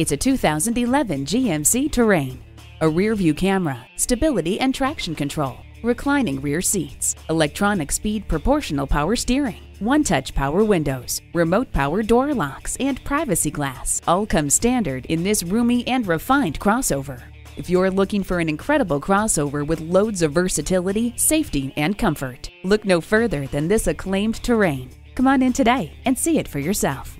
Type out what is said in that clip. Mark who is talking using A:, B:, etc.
A: It's a 2011 GMC Terrain. A rear view camera, stability and traction control, reclining rear seats, electronic speed proportional power steering, one touch power windows, remote power door locks, and privacy glass all come standard in this roomy and refined crossover. If you're looking for an incredible crossover with loads of versatility, safety, and comfort, look no further than this acclaimed terrain. Come on in today and see it for yourself.